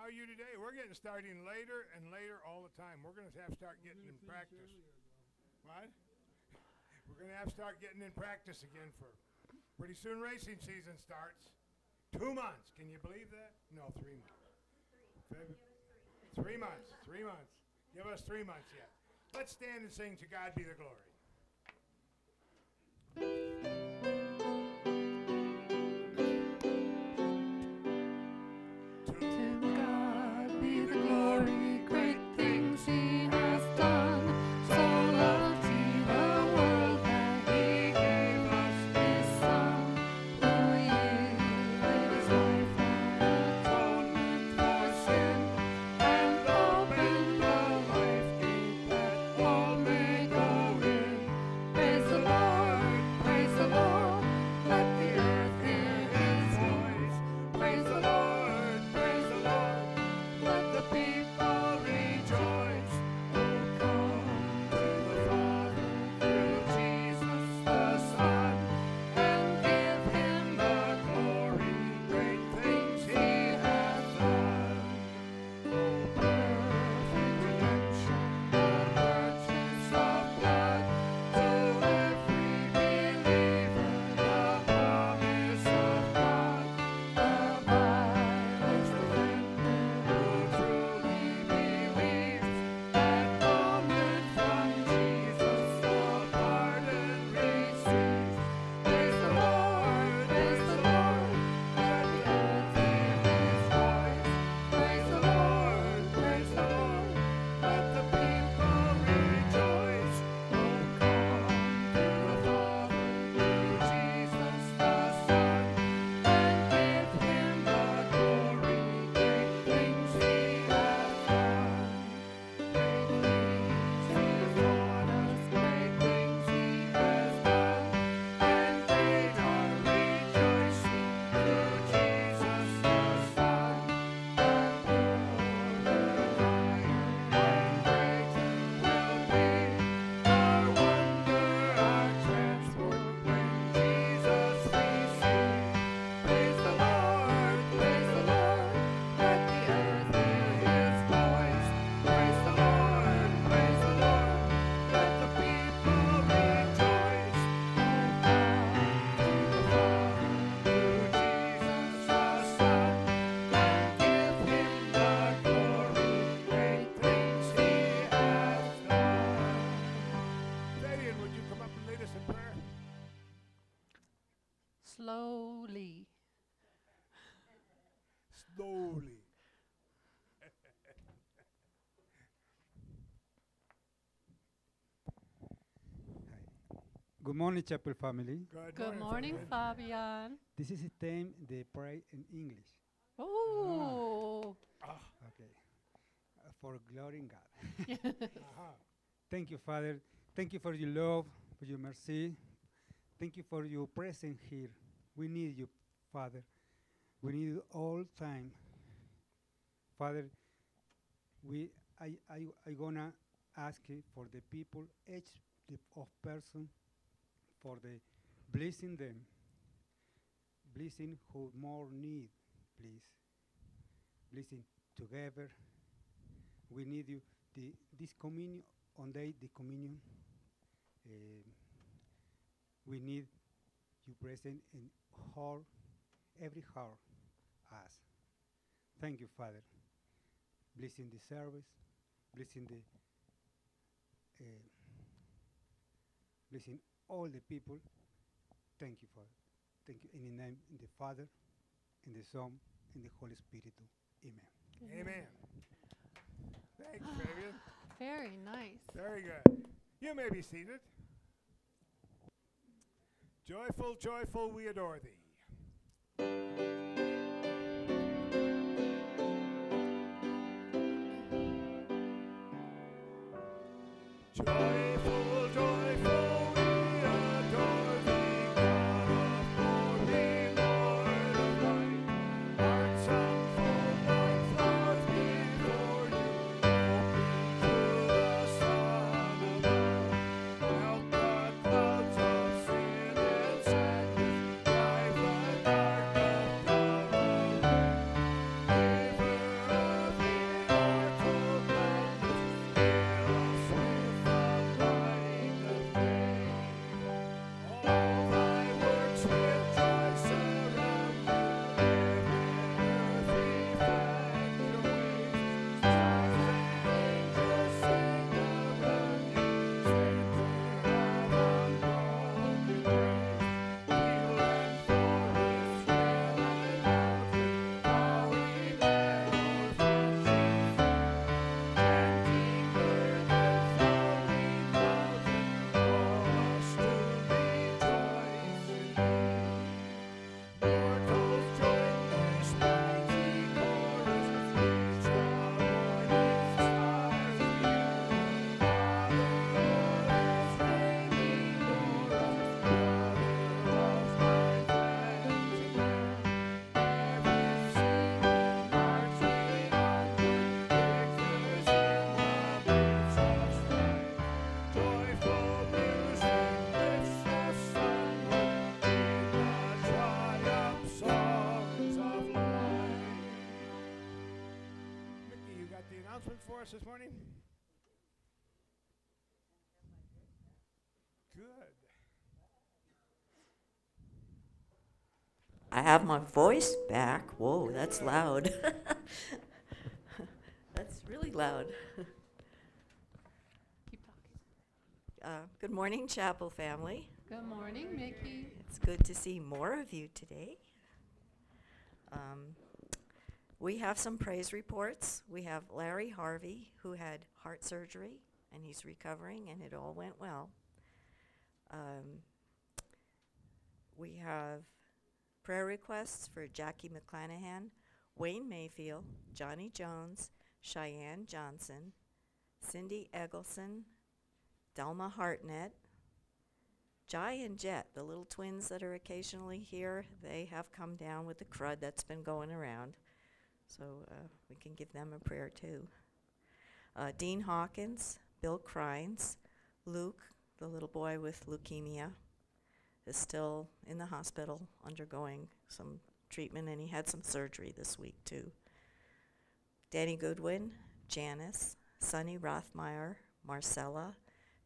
How are you today? We're getting starting later and later all the time. We're going to have to start getting in practice. What? We're going to have to start getting in practice again for pretty soon racing season starts. Two months. Can you believe that? No, three months. Feb- Three months. Three months. Give us three months yet. Let's stand and sing To God Be the Glory. Good morning, chapel family. Good, Good morning, Fabian. Fabian. This is the time they pray in English. Oh, Okay. Uh, for glory in God. Uh-huh. Thank you, Father. Thank you for your love, for your mercy. Thank you for your presence here. We need you, Father. We need you all time. Father, we I I I gonna ask you for the people, each of person, for the blessing them, blessing who more need, please. Blessing together. We need you. The this communion on day the communion. um, we need you present in heart, every heart, us. Thank you, Father. Blessing the service, blessing the, uh, blessing all the people. Thank you, Father. Thank you in the name in the Father, in the Son, in the Holy Spirit. Amen. Amen. Thanks, Fabian. very nice. Very good. You may be seated. Joyful, joyful, we adore thee. Joyful, announcements us this morning? Good. I have my voice back. Whoa, that's loud. that's really loud. Keep talking. Uh, good morning, Chapel family. Good morning, Mickey. It's good to see more of you today. Um, we have some praise reports. We have Larry Harvey, who had heart surgery, and he's recovering, and it all went well. Um, we have prayer requests for Jackie McClanahan, Wayne Mayfield, Johnny Jones, Cheyenne Johnson, Cindy Eggleston, Delma Hartnett, Jai and Jet, the little twins that are occasionally here, they have come down with the crud that's been going around. So uh, we can give them a prayer too. Uh, Dean Hawkins, Bill Crines, Luke, the little boy with leukemia, is still in the hospital undergoing some treatment, and he had some surgery this week too. Danny Goodwin, Janice, Sonny Rothmeyer, Marcella,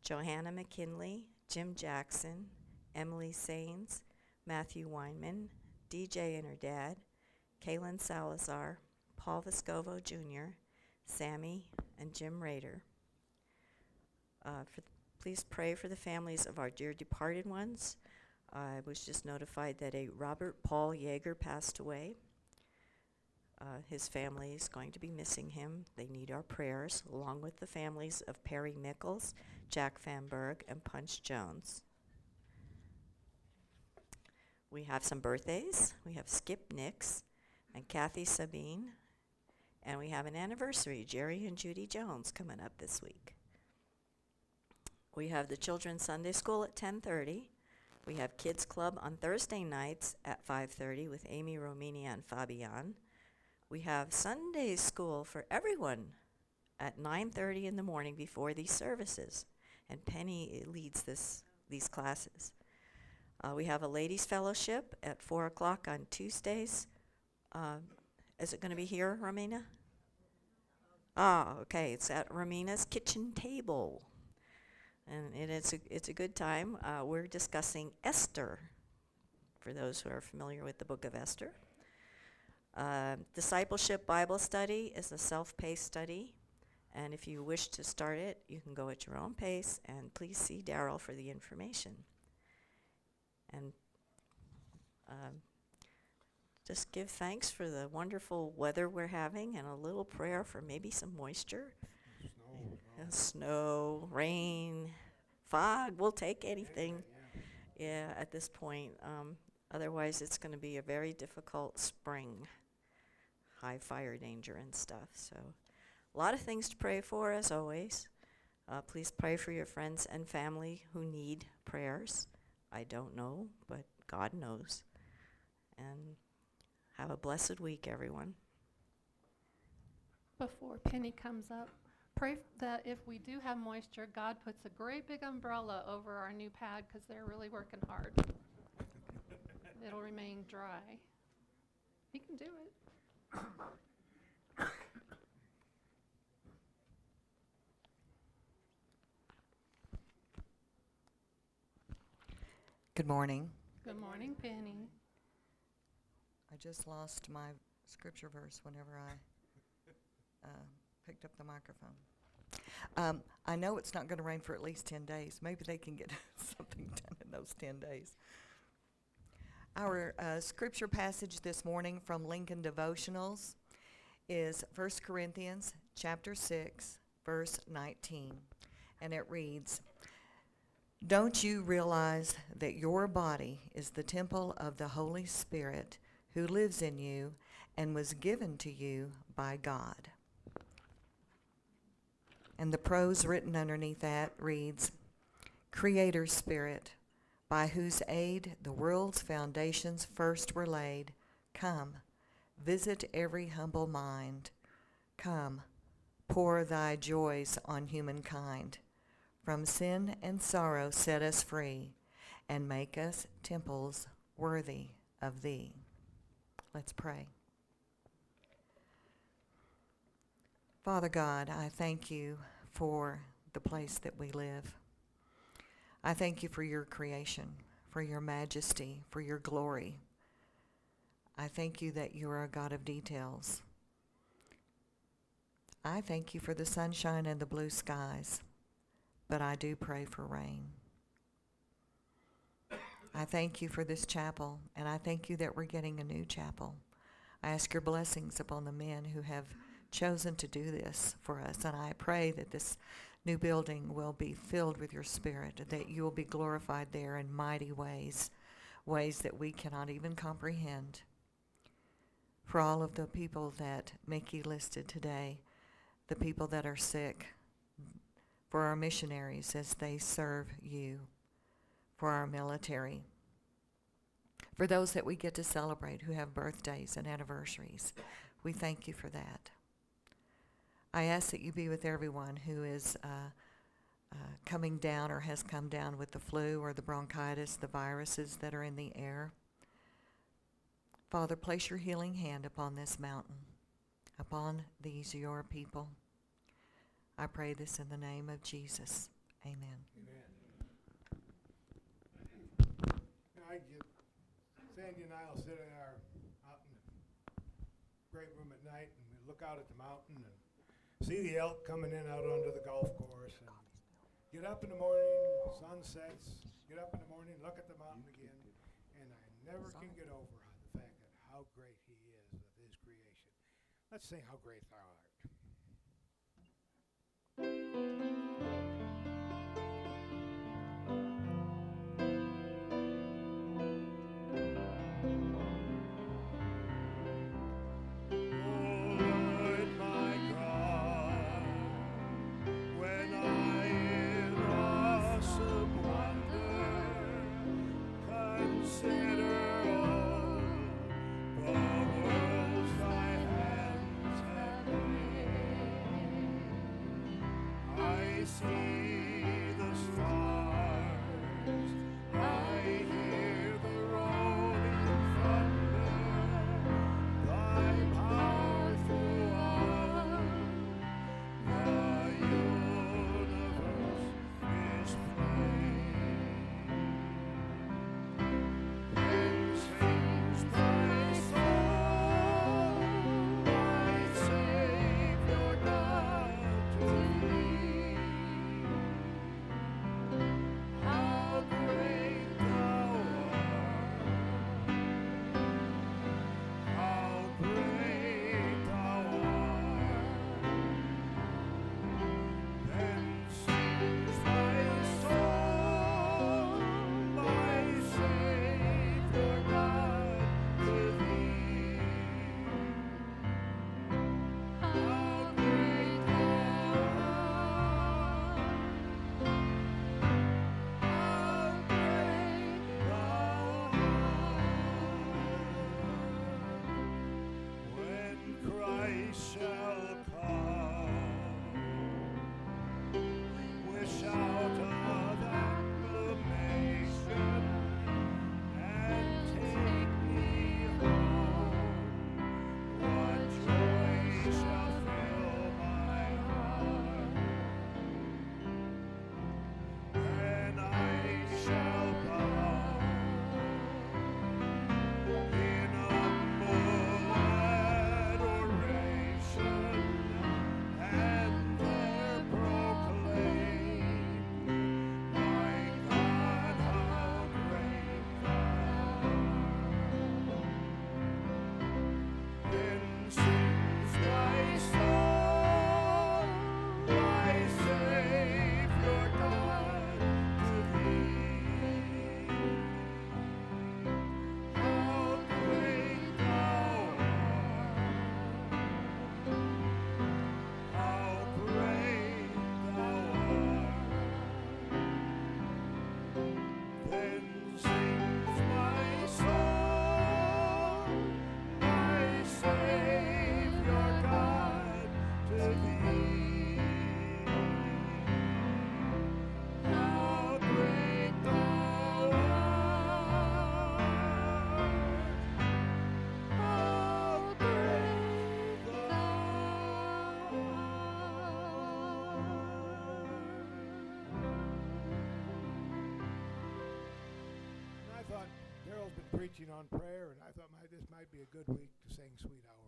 Johanna McKinley, Jim Jackson, Emily Sains, Matthew Weinman, DJ and her dad, Kaylin Salazar, Paul Vescovo Jr., Sammy, and Jim Rader. Uh, for, please pray for the families of our dear departed ones. I was just notified that a Robert Paul Yeager passed away. Uh, his family is going to be missing him. They need our prayers, along with the families of Perry Nichols, Jack Van and Punch Jones. We have some birthdays. We have Skip Nix and Kathy Sabine. And we have an anniversary, Jerry and Judy Jones, coming up this week. We have the Children's Sunday School at 10:30. We have Kids Club on Thursday nights at 5:30 with Amy Romina and Fabian. We have Sunday School for everyone at 9:30 in the morning before these services, and Penny leads this these classes. Uh, we have a ladies' fellowship at 4 o'clock on Tuesdays. Uh, is it going to be here, Romina? Ah, okay. It's at Romina's kitchen table, and it is a, it's a good time. Uh, we're discussing Esther, for those who are familiar with the book of Esther. Uh, discipleship Bible study is a self-paced study, and if you wish to start it, you can go at your own pace. And please see Daryl for the information. And um, just give thanks for the wonderful weather we're having, and a little prayer for maybe some moisture, Uh, snow, rain, fog. We'll take anything. Yeah, at this point. Um, otherwise, it's going to be a very difficult spring. High fire danger and stuff. So, a lot of things to pray for, as always. Uh, please pray for your friends and family who need prayers. I don't know, but God knows. And have a blessed week, everyone. Before Penny comes up, pray that if we do have moisture, God puts a great big umbrella over our new pad because they're really working hard. It'll remain dry. He can do it. Good morning. Good morning, Penny. I just lost my scripture verse whenever I uh, picked up the microphone. Um, I know it's not going to rain for at least 10 days. Maybe they can get something done in those 10 days. Our uh, scripture passage this morning from Lincoln Devotionals is 1 Corinthians chapter 6, verse 19. And it reads, Don't you realize that your body is the temple of the Holy Spirit who lives in you and was given to you by God? And the prose written underneath that reads, Creator Spirit, by whose aid the world's foundations first were laid, come, visit every humble mind. Come, pour thy joys on humankind. From sin and sorrow set us free, and make us temples worthy of thee. Let's pray. Father God, I thank you for the place that we live. I thank you for your creation, for your majesty, for your glory. I thank you that you are a God of details. I thank you for the sunshine and the blue skies, but I do pray for rain. I thank you for this chapel, and I thank you that we're getting a new chapel. I ask your blessings upon the men who have chosen to do this for us, and I pray that this new building will be filled with your spirit, that you will be glorified there in mighty ways, ways that we cannot even comprehend. For all of the people that Mickey listed today, the people that are sick, for our missionaries as they serve you, for our military, for those that we get to celebrate who have birthdays and anniversaries. We thank you for that. I ask that you be with everyone who is uh, uh, coming down or has come down with the flu or the bronchitis, the viruses that are in the air. Father, place your healing hand upon this mountain, upon these your people. I pray this in the name of Jesus. Amen. Amen. I get, Sandy and I will sit in our, out in the great room at night and we look out at the mountain and see the elk coming in out onto the golf course and get up in the morning, sun sets, get up in the morning, look at the mountain again, and I never can get over the fact that how great he is of his creation. Let's sing how great thou art. Christ preaching on prayer, and I thought my, this might be a good week to sing Sweet Hour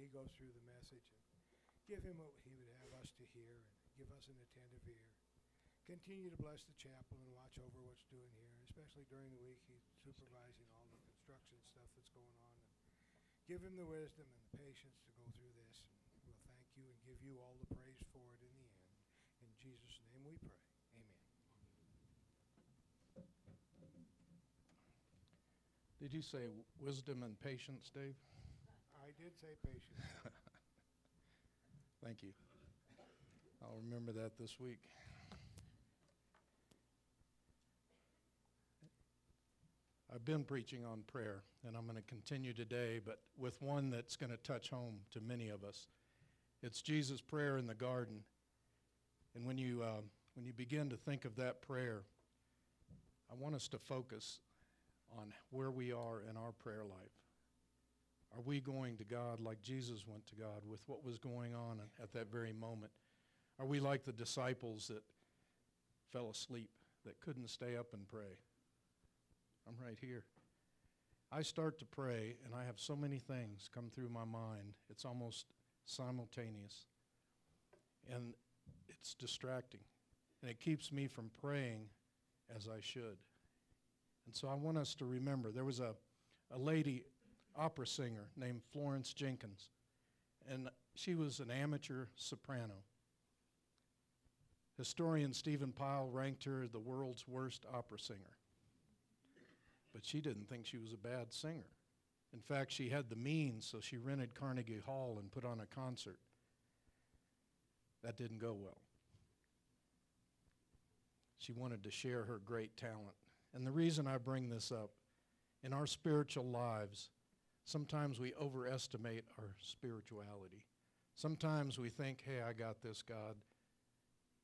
he goes through the message and give him what he would have us to hear and give us an attentive ear. Continue to bless the chapel and watch over what's doing here, especially during the week. He's supervising all the construction stuff that's going on. And give him the wisdom and the patience to go through this. And we'll thank you and give you all the praise for it in the end. In Jesus' name we pray. Amen. Did you say wisdom and patience, Dave? I did say patience. Thank you. I'll remember that this week. I've been preaching on prayer, and I'm going to continue today, but with one that's going to touch home to many of us. It's Jesus' prayer in the garden. And when you, uh, when you begin to think of that prayer, I want us to focus on where we are in our prayer life. Are we going to God like Jesus went to God with what was going on at that very moment? Are we like the disciples that fell asleep, that couldn't stay up and pray? I'm right here. I start to pray, and I have so many things come through my mind. It's almost simultaneous. And it's distracting. And it keeps me from praying as I should. And so I want us to remember there was a, a lady opera singer named Florence Jenkins, and she was an amateur soprano. Historian Stephen Pile ranked her the world's worst opera singer. But she didn't think she was a bad singer. In fact, she had the means, so she rented Carnegie Hall and put on a concert. That didn't go well. She wanted to share her great talent. And the reason I bring this up, in our spiritual lives, sometimes we overestimate our spirituality. Sometimes we think, hey, I got this, God.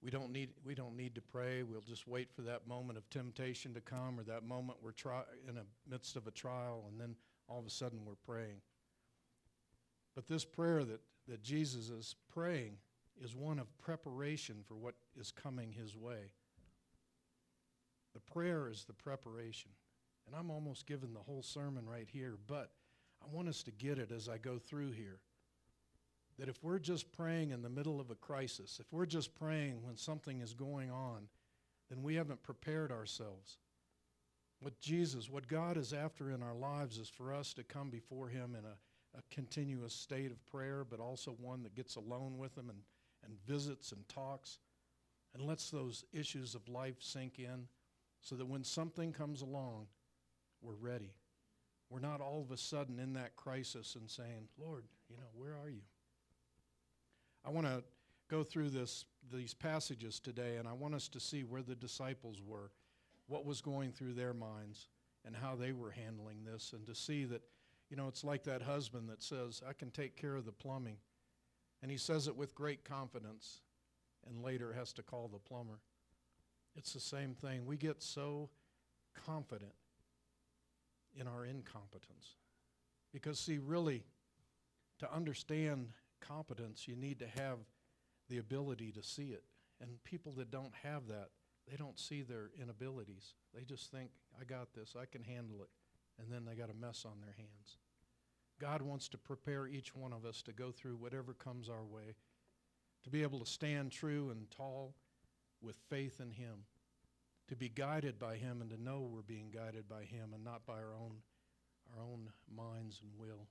We don't need, we don't need to pray. We'll just wait for that moment of temptation to come or that moment we're tri- in the midst of a trial, and then all of a sudden we're praying. But this prayer that, that Jesus is praying is one of preparation for what is coming his way. The prayer is the preparation. And I'm almost giving the whole sermon right here, but I want us to get it as I go through here. That if we're just praying in the middle of a crisis, if we're just praying when something is going on, then we haven't prepared ourselves. What Jesus, what God is after in our lives is for us to come before Him in a, a continuous state of prayer, but also one that gets alone with Him and, and visits and talks and lets those issues of life sink in so that when something comes along, we're ready. We're not all of a sudden in that crisis and saying, Lord, you know, where are you? I want to go through this, these passages today, and I want us to see where the disciples were, what was going through their minds, and how they were handling this, and to see that, you know, it's like that husband that says, I can take care of the plumbing. And he says it with great confidence, and later has to call the plumber. It's the same thing. We get so confident in our incompetence. Because, see, really, to understand competence, you need to have the ability to see it. And people that don't have that, they don't see their inabilities. They just think, I got this, I can handle it. And then they got a mess on their hands. God wants to prepare each one of us to go through whatever comes our way, to be able to stand true and tall with faith in Him, to be guided by Him and to know we're being guided by Him and not by our own, our own minds and will.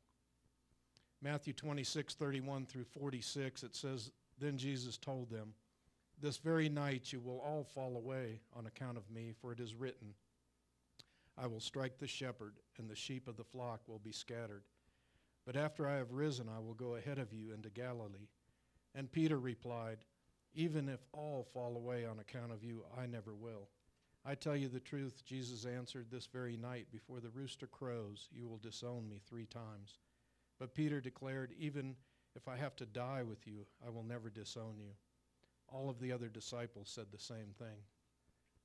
Matthew 26, 31 through 46, it says, Then Jesus told them, This very night you will all fall away on account of me, for it is written, I will strike the shepherd, and the sheep of the flock will be scattered. But after I have risen, I will go ahead of you into Galilee. And Peter replied, Even if all fall away on account of you, I never will. I tell you the truth, Jesus answered, This very night, before the rooster crows, you will disown me three times. But Peter declared, Even if I have to die with you, I will never disown you. All of the other disciples said the same thing.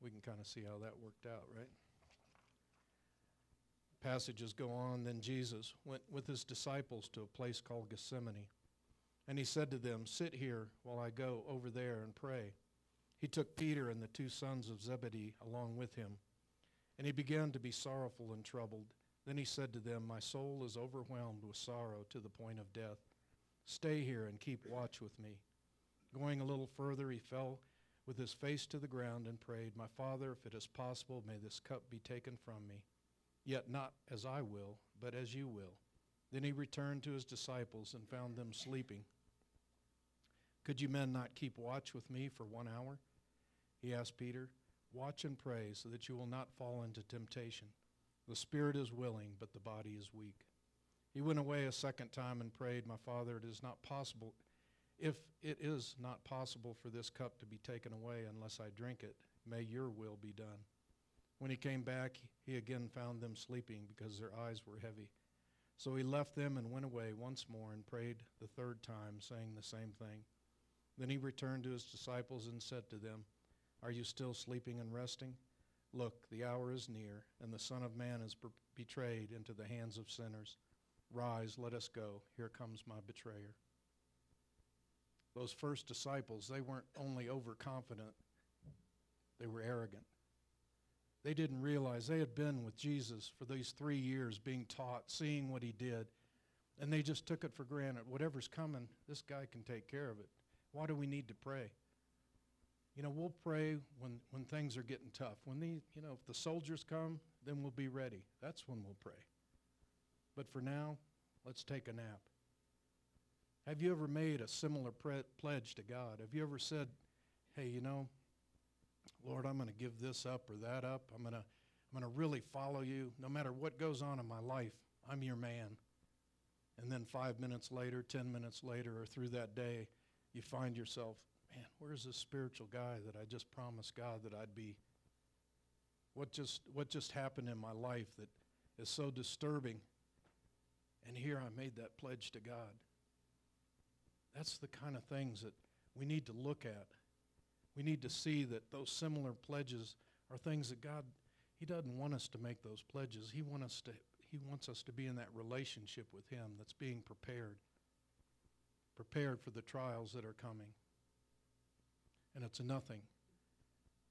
We can kind of see how that worked out, right? Passages go on. Then Jesus went with his disciples to a place called Gethsemane. And he said to them, Sit here while I go over there and pray. He took Peter and the two sons of Zebedee along with him. And he began to be sorrowful and troubled. Then he said to them, My soul is overwhelmed with sorrow to the point of death. Stay here and keep watch with me. Going a little further, he fell with his face to the ground and prayed, My Father, if it is possible, may this cup be taken from me. Yet not as I will, but as you will. Then he returned to his disciples and found them sleeping. Could you men not keep watch with me for one hour? He asked Peter. Watch and pray so that you will not fall into temptation. The spirit is willing, but the body is weak. He went away a second time and prayed, My Father, it is not possible. If it is not possible for this cup to be taken away unless I drink it, may your will be done. When he came back, he again found them sleeping because their eyes were heavy. So he left them and went away once more and prayed the third time, saying the same thing. Then he returned to his disciples and said to them, Are you still sleeping and resting? Look, the hour is near, and the Son of Man is betrayed into the hands of sinners. Rise, let us go. Here comes my betrayer. Those first disciples, they weren't only overconfident, they were arrogant. They didn't realize they had been with Jesus for these three years, being taught, seeing what he did, and they just took it for granted. Whatever's coming, this guy can take care of it. Why do we need to pray? You know, we'll pray when, when things are getting tough. When the, you know, if the soldiers come, then we'll be ready. That's when we'll pray. But for now, let's take a nap. Have you ever made a similar pre- pledge to God? Have you ever said, hey, you know, Lord, I'm going to give this up or that up. I'm going to I'm going to really follow you no matter what goes on in my life. I'm your man. And then 5 minutes later, 10 minutes later or through that day, you find yourself man, where's this spiritual guy that I just promised God that I'd be? What just, what just happened in my life that is so disturbing? And here I made that pledge to God. That's the kind of things that we need to look at. We need to see that those similar pledges are things that God, He doesn't want us to make those pledges. He, want us to, he wants us to be in that relationship with Him that's being prepared, prepared for the trials that are coming. And it's nothing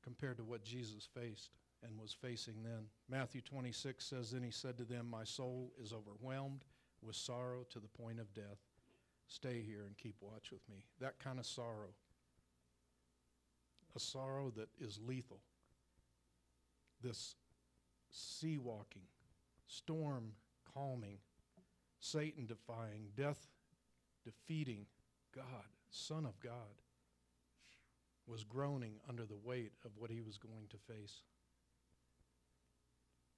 compared to what Jesus faced and was facing then. Matthew 26 says, Then he said to them, My soul is overwhelmed with sorrow to the point of death. Stay here and keep watch with me. That kind of sorrow. A sorrow that is lethal. This sea walking, storm calming, Satan defying, death defeating God, Son of God, was groaning under the weight of what he was going to face.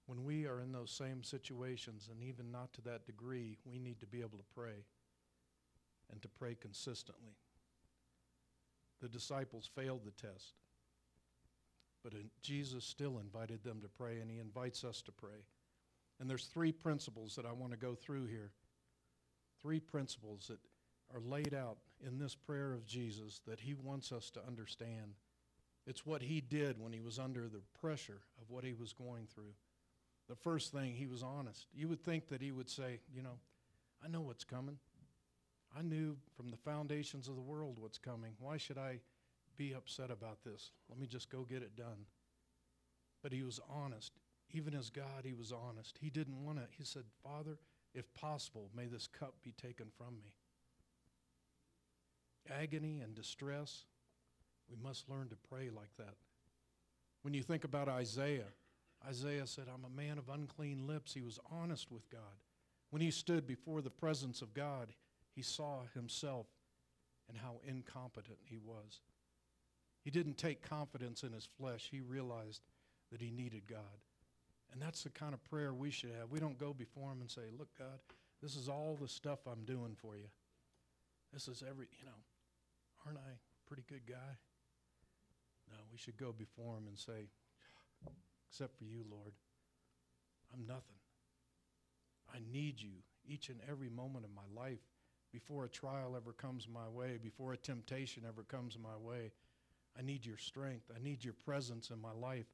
When we are in those same situations, and even not to that degree, we need to be able to pray and to pray consistently. The disciples failed the test, but Jesus still invited them to pray, and he invites us to pray. And there's three principles that I want to go through here. Three principles that are laid out in this prayer of Jesus that he wants us to understand. It's what he did when he was under the pressure of what he was going through. The first thing, he was honest. You would think that he would say, You know, I know what's coming. I knew from the foundations of the world what's coming. Why should I be upset about this? Let me just go get it done. But he was honest. Even as God, he was honest. He didn't want to, he said, Father, if possible, may this cup be taken from me. Agony and distress, we must learn to pray like that. When you think about Isaiah, Isaiah said, I'm a man of unclean lips. He was honest with God. When he stood before the presence of God, he saw himself and how incompetent he was. He didn't take confidence in his flesh. He realized that he needed God. And that's the kind of prayer we should have. We don't go before him and say, Look, God, this is all the stuff I'm doing for you. This is every, you know, aren't I a pretty good guy? No, we should go before him and say, Except for you, Lord, I'm nothing. I need you each and every moment of my life before a trial ever comes my way, before a temptation ever comes my way. I need your strength. I need your presence in my life.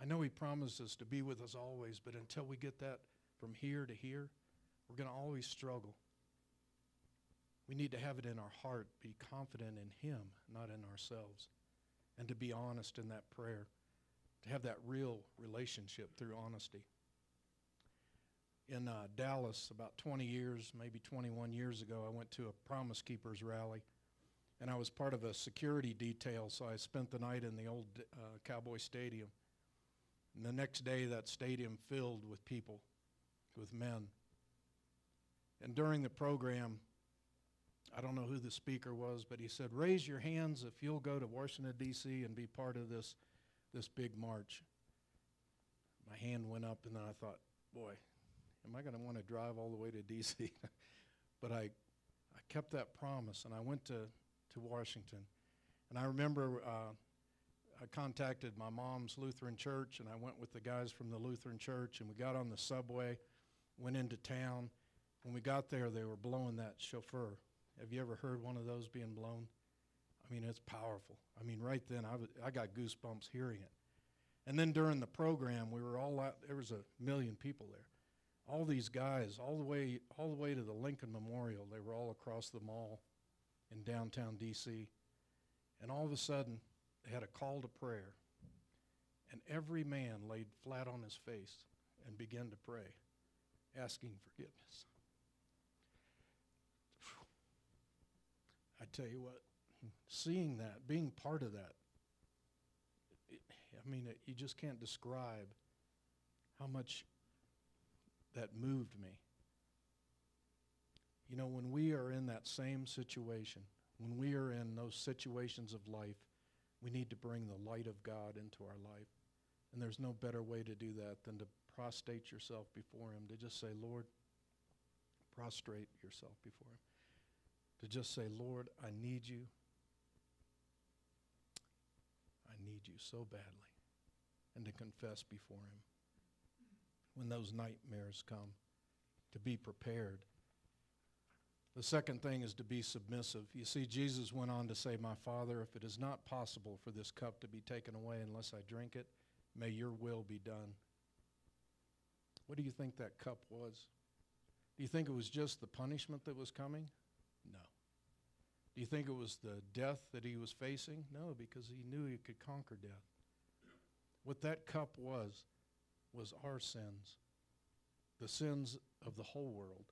I know He promises to be with us always, but until we get that from here to here, we're going to always struggle. We need to have it in our heart, be confident in Him, not in ourselves, and to be honest in that prayer, to have that real relationship through honesty in uh, Dallas about 20 years, maybe 21 years ago, I went to a Promise Keepers rally, and I was part of a security detail, so I spent the night in the old uh, Cowboy Stadium. And the next day, that stadium filled with people, with men. And during the program, I don't know who the speaker was, but he said, Raise your hands if you'll go to Washington, D.C. and be part of this, this big march. My hand went up, and then I thought, Boy, am I going to want to drive all the way to D.C.? but I, I kept that promise, and I went to, to Washington. And I remember uh, I contacted my mom's Lutheran church, and I went with the guys from the Lutheran church, and we got on the subway, went into town. When we got there, they were blowing that shofar. Have you ever heard one of those being blown? I mean, it's powerful. I mean, right then, I, was, I got goosebumps hearing it. And then during the program, we were all out, there was a million people there all these guys, all the way, all the way to the Lincoln Memorial, they were all across the mall in downtown D.C. And all of a sudden, they had a call to prayer, and every man laid flat on his face and began to pray, asking forgiveness. Tell you what, seeing that, being part of that, it, I mean, it, you just can't describe how much that moved me. You know, when we are in that same situation, when we are in those situations of life, we need to bring the light of God into our life. And there's no better way to do that than to prostrate yourself before Him, to just say, Lord, prostrate yourself before Him. To just say, Lord, I need you. I need you so badly, and to confess before Him. When those nightmares come, to be prepared. The second thing is to be submissive. You see, Jesus went on to say, My Father, if it is not possible for this cup to be taken away unless I drink it, may your will be done. What do you think that cup was? Do you think it was just the punishment that was coming? Do you think it was the death that he was facing? No, because he knew he could conquer death. What that cup was, was our sins, the sins of the whole world.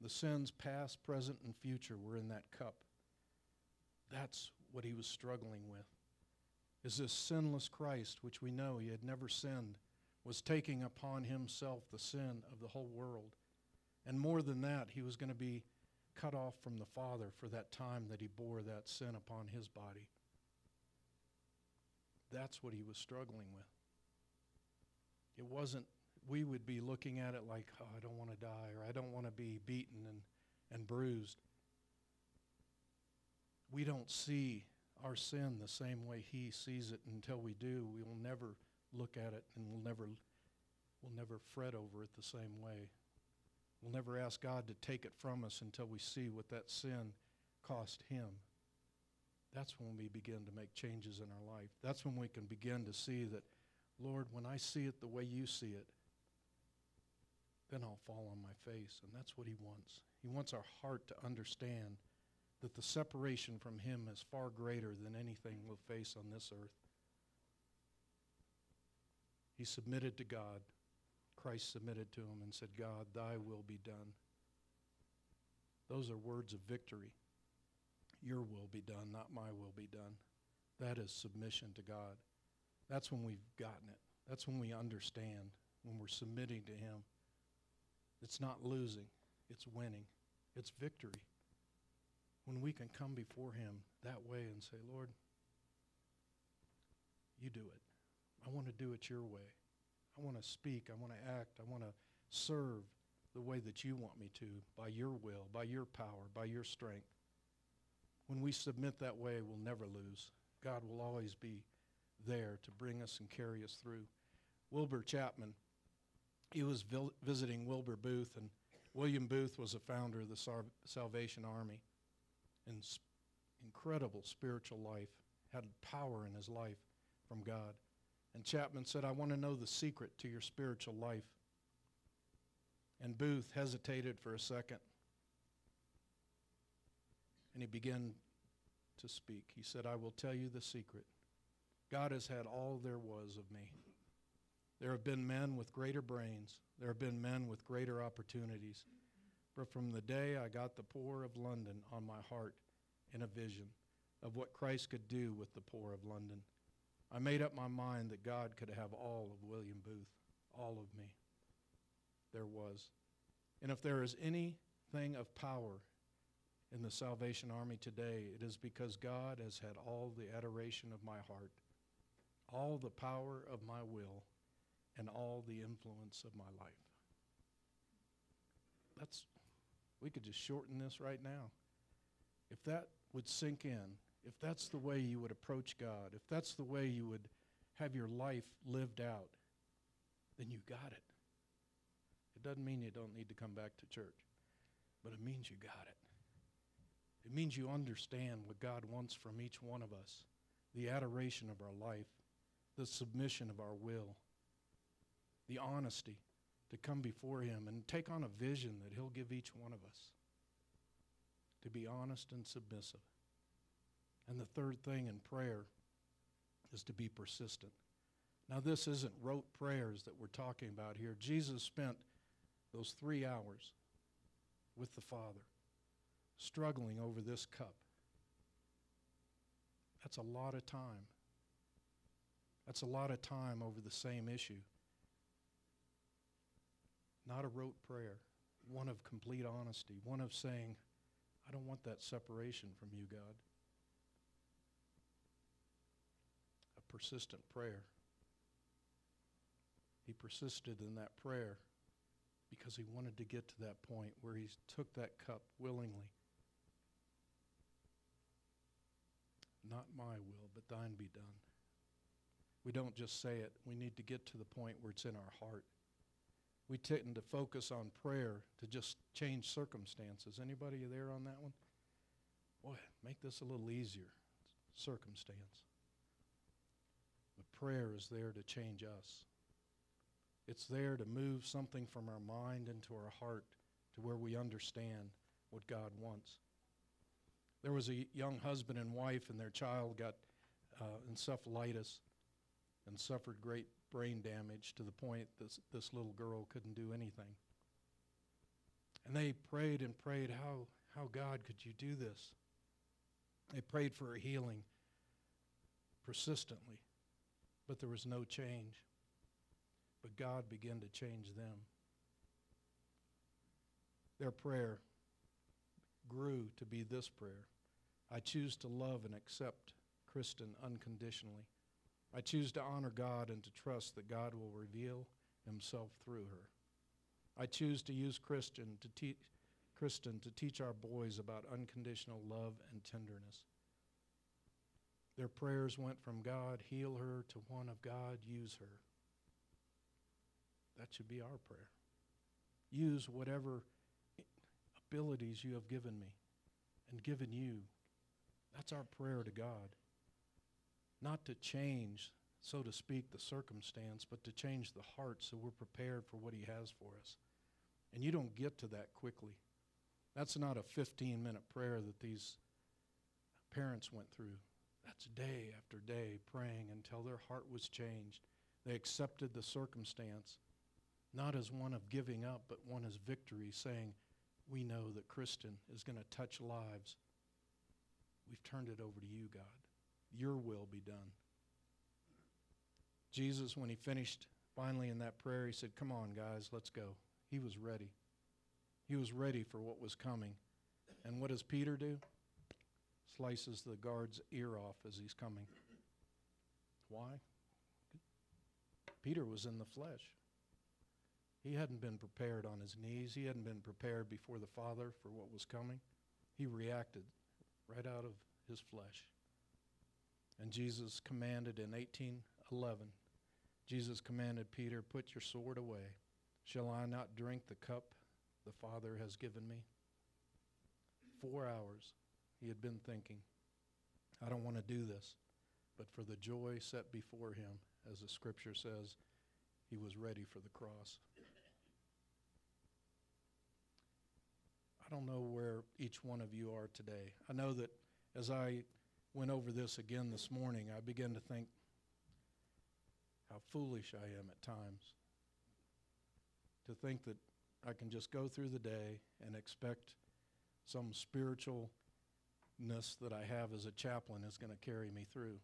The sins, past, present, and future, were in that cup. That's what he was struggling with. Is this sinless Christ, which we know he had never sinned, was taking upon himself the sin of the whole world. And more than that, he was going to be cut off from the Father for that time that he bore that sin upon his body. That's what he was struggling with. It wasn't, we would be looking at it like, oh, I don't want to die, or I don't want to be beaten and, and bruised. We don't see our sin the same way he sees it until we do. We will never look at it and we'll never, we'll never fret over it the same way. We'll never ask God to take it from us until we see what that sin cost him. That's when we begin to make changes in our life. That's when we can begin to see that, Lord, when I see it the way you see it, then I'll fall on my face. And that's what he wants. He wants our heart to understand that the separation from him is far greater than anything we'll face on this earth. He submitted to God. Christ submitted to him and said, God, thy will be done. Those are words of victory. Your will be done, not my will be done. That is submission to God. That's when we've gotten it. That's when we understand, when we're submitting to Him. It's not losing, it's winning, it's victory. When we can come before Him that way and say, Lord, you do it. I want to do it your way. I want to speak. I want to act. I want to serve the way that you want me to by your will, by your power, by your strength. When we submit that way, we'll never lose. God will always be there to bring us and carry us through. Wilbur Chapman, he was vil- visiting Wilbur Booth, and William Booth was a founder of the Sar- Salvation Army. And sp- incredible spiritual life, had power in his life from God. And Chapman said, I want to know the secret to your spiritual life. And Booth hesitated for a second. And he began to speak. He said, I will tell you the secret. God has had all there was of me. There have been men with greater brains. There have been men with greater opportunities. But from the day I got the poor of London on my heart in a vision of what Christ could do with the poor of London, I made up my mind that God could have all of William Booth, all of me. There was. And if there is anything of power in the Salvation Army today, it is because God has had all the adoration of my heart, all the power of my will, and all the influence of my life. That's, we could just shorten this right now. If that would sink in, if that's the way you would approach God, if that's the way you would have your life lived out, then you got it. It doesn't mean you don't need to come back to church, but it means you got it. It means you understand what God wants from each one of us the adoration of our life, the submission of our will, the honesty to come before Him and take on a vision that He'll give each one of us to be honest and submissive. And the third thing in prayer is to be persistent. Now, this isn't rote prayers that we're talking about here. Jesus spent those three hours with the Father struggling over this cup. That's a lot of time. That's a lot of time over the same issue. Not a rote prayer, one of complete honesty, one of saying, I don't want that separation from you, God. A persistent prayer. He persisted in that prayer because he wanted to get to that point where he took that cup willingly. Not my will, but thine be done. We don't just say it. We need to get to the point where it's in our heart. We tend to focus on prayer to just change circumstances. Anybody there on that one? Boy, make this a little easier. Circumstance. Prayer is there to change us. It's there to move something from our mind into our heart to where we understand what God wants. There was a young husband and wife, and their child got uh, encephalitis and suffered great brain damage to the point this, this little girl couldn't do anything. And they prayed and prayed, how, how God could you do this? They prayed for her healing persistently, but there was no change. But God began to change them. Their prayer grew to be this prayer I choose to love and accept Kristen unconditionally. I choose to honor God and to trust that God will reveal himself through her. I choose to use to teach Kristen to teach our boys about unconditional love and tenderness. Their prayers went from God, heal her, to one of God, use her. That should be our prayer. Use whatever abilities you have given me and given you. That's our prayer to God. Not to change, so to speak, the circumstance, but to change the heart so we're prepared for what He has for us. And you don't get to that quickly. That's not a 15 minute prayer that these parents went through. That's day after day praying until their heart was changed. They accepted the circumstance, not as one of giving up, but one as victory, saying, We know that Kristen is going to touch lives. We've turned it over to you, God. Your will be done. Jesus, when he finished finally in that prayer, he said, Come on, guys, let's go. He was ready. He was ready for what was coming. And what does Peter do? Slices the guard's ear off as he's coming. Why? Peter was in the flesh. He hadn't been prepared on his knees. He hadn't been prepared before the Father for what was coming. He reacted right out of his flesh. And Jesus commanded in 1811, Jesus commanded Peter, Put your sword away. Shall I not drink the cup the Father has given me? Four hours he had been thinking, I don't want to do this. But for the joy set before him, as the scripture says, he was ready for the cross. I don't know where each one of you are today. I know that as I went over this again this morning, I began to think how foolish I am at times. To think that I can just go through the day and expect some spiritualness that I have as a chaplain is going to carry me through.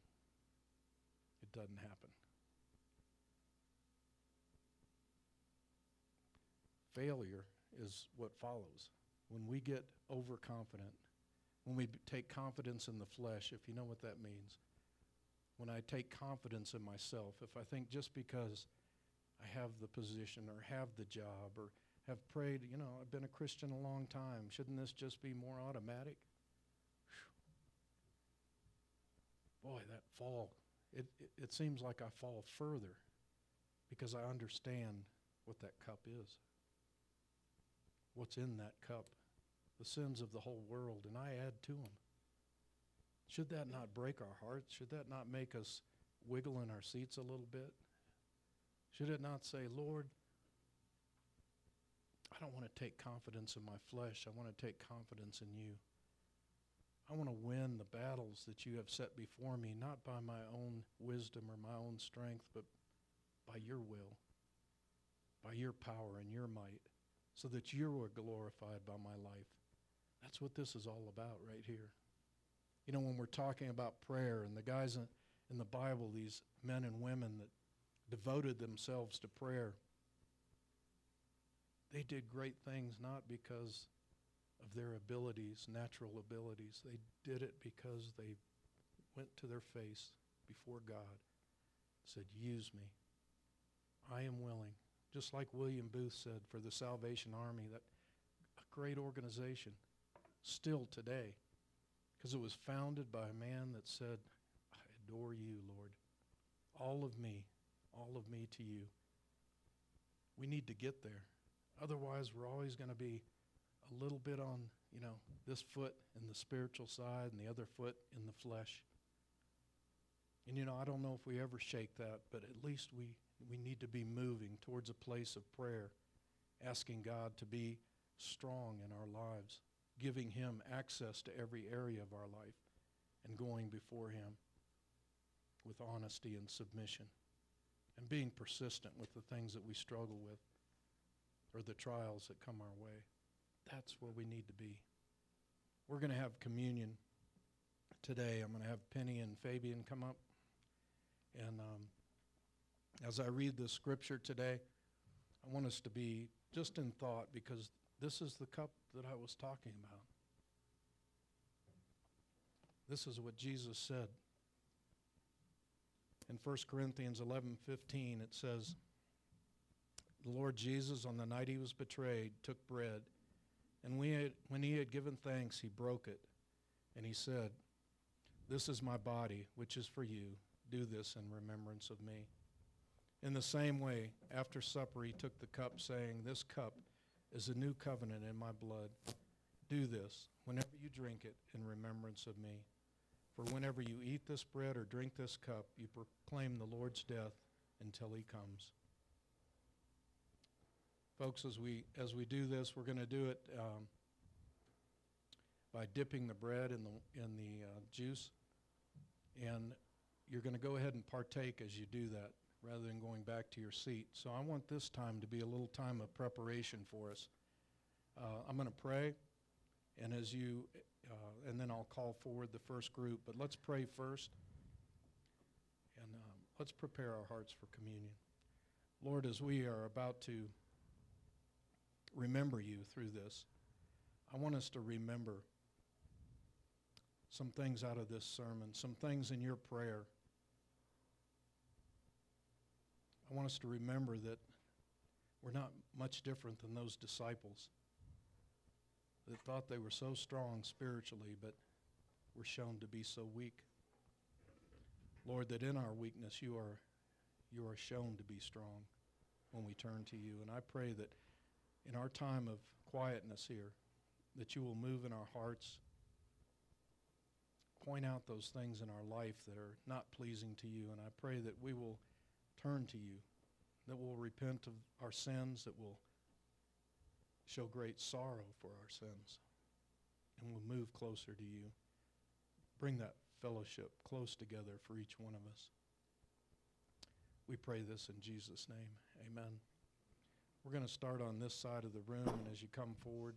It doesn't happen. Failure is what follows. When we get overconfident, when we take confidence in the flesh, if you know what that means, when I take confidence in myself, if I think just because I have the position or have the job or have prayed, you know, I've been a Christian a long time, shouldn't this just be more automatic? Boy, that fall, it, it, it seems like I fall further because I understand what that cup is. What's in that cup? The sins of the whole world, and I add to them. Should that not break our hearts? Should that not make us wiggle in our seats a little bit? Should it not say, Lord, I don't want to take confidence in my flesh. I want to take confidence in you. I want to win the battles that you have set before me, not by my own wisdom or my own strength, but by your will, by your power and your might, so that you are glorified by my life. That's what this is all about right here. You know, when we're talking about prayer and the guys in, the Bible, these men and women that devoted themselves to prayer, they did great things not because of their abilities, natural abilities. They did it because they went to their face before God, said, Use me. I am willing. Just like William Booth said for the Salvation Army, that a great organization, still today, because it was founded by a man that said, I adore you, Lord. all of me, all of me to you. We need to get there. Otherwise, we're always going to be a little bit on, you know, this foot in the spiritual side and the other foot in the flesh. And you know, I don't know if we ever shake that, but at least we, we need to be moving towards a place of prayer, asking God to be strong in our lives, giving Him access to every area of our life, and going before Him with honesty and submission, and being persistent with the things that we struggle with or the trials that come our way. That's where we need to be. We're going to have communion today. I'm going to have Penny and Fabian come up. And um, as I read the scripture today, I want us to be just in thought because this is the cup that I was talking about. This is what Jesus said. In 1 Corinthians 11:15 it says, "The Lord Jesus on the night he was betrayed took bread, and when he had given thanks, he broke it, and he said, "This is my body, which is for you. Do this in remembrance of me." In the same way, after supper, he took the cup, saying, This cup is a new covenant in my blood. Do this whenever you drink it in remembrance of me. For whenever you eat this bread or drink this cup, you proclaim the Lord's death until he comes. Folks, as we, as we do this, we're going to do it um, by dipping the bread in the, in the uh, juice. And you're going to go ahead and partake as you do that rather than going back to your seat. So I want this time to be a little time of preparation for us. Uh, I'm going to pray, and as you, uh, and then I'll call forward the first group. But let's pray first, and um, let's prepare our hearts for communion. Lord, as we are about to remember you through this, I want us to remember some things out of this sermon, some things in your prayer I want us to remember that we're not much different than those disciples that thought they were so strong spiritually, but were shown to be so weak. Lord, that in our weakness you are, you are shown to be strong when we turn to you. And I pray that in our time of quietness here, that you will move in our hearts, point out those things in our life that are not pleasing to you. And I pray that we will turn to you, that we'll repent of our sins, that we'll show great sorrow for our sins, and we'll move closer to you. Bring that fellowship close together for each one of us. We pray this in Jesus' name. Amen. We're going to start on this side of the room, and as you come forward,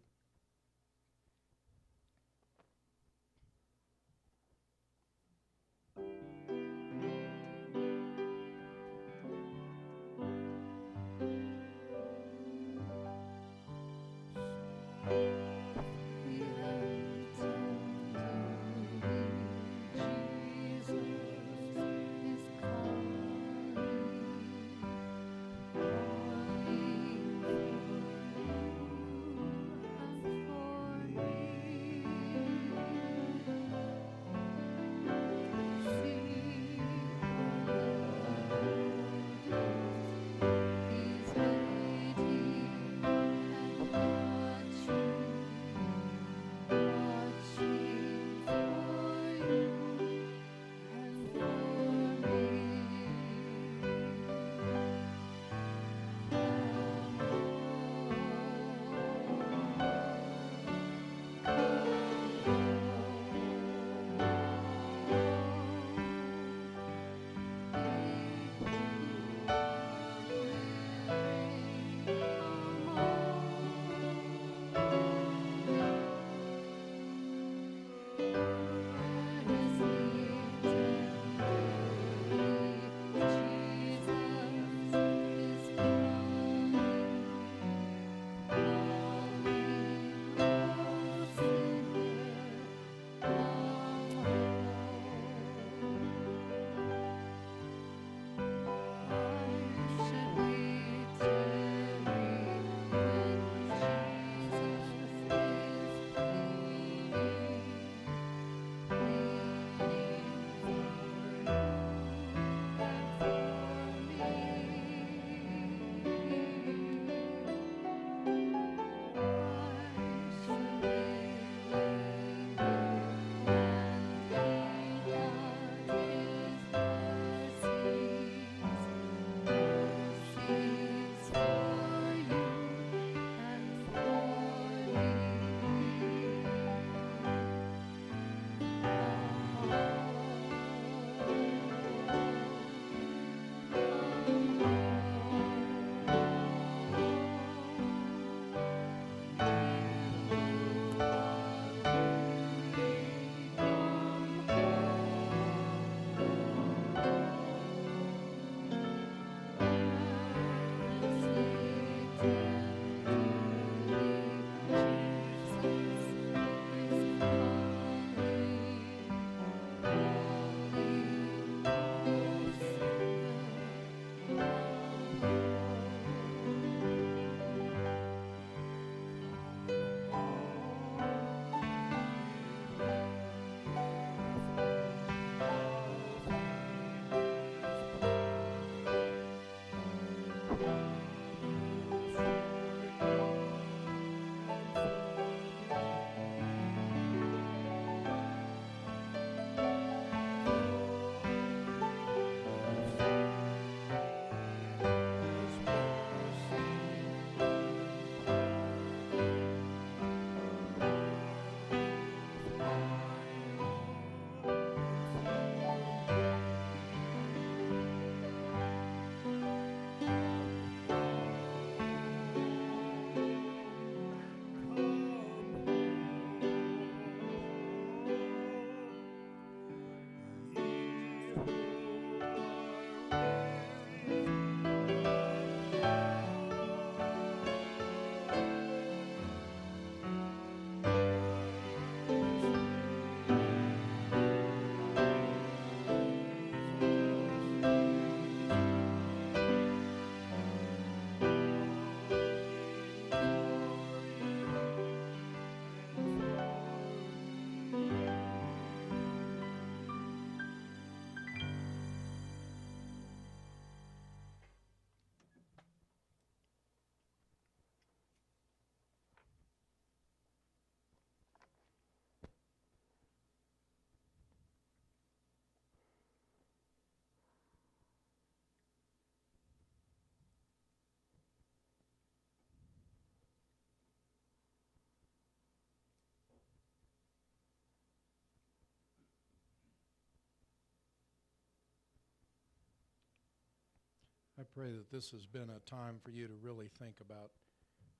I pray that this has been a time for you to really think about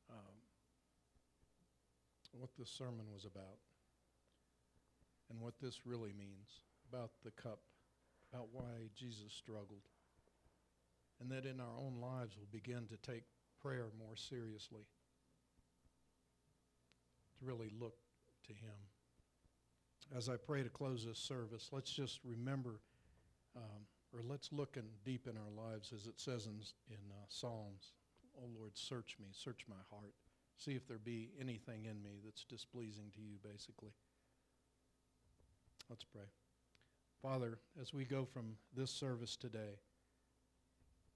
um, what this sermon was about and what this really means about the cup, about why Jesus struggled, and that in our own lives we'll begin to take prayer more seriously, to really look to Him. As I pray to close this service, let's just remember, um, or let's look in deep in our lives, as it says in, in uh, Psalms, Oh Lord, search me, search my heart. See if there be anything in me that's displeasing to you, basically. Let's pray. Father, as we go from this service today,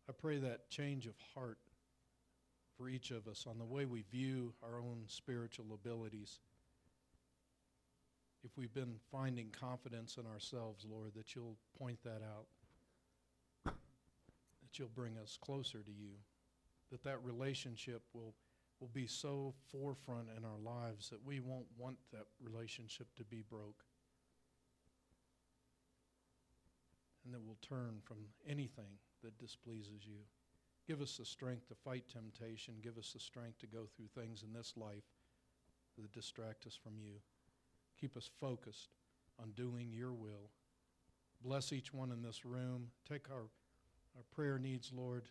I pray that change of heart for each of us on the way we view our own spiritual abilities. If we've been finding confidence in ourselves, Lord, that you'll point that out, you'll bring us closer to you, that that relationship will, will be so forefront in our lives that we won't want that relationship to be broke. And that we'll turn from anything that displeases you. Give us the strength to fight temptation. Give us the strength to go through things in this life that distract us from you. Keep us focused on doing your will. Bless each one in this room. Take our, our prayer needs, Lord,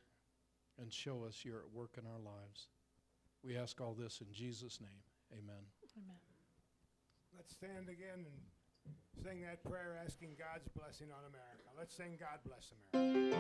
and show us you're at work in our lives. We ask all this in Jesus' name. Amen. Amen. Let's stand again and sing that prayer asking God's blessing on America. Let's sing God Bless America.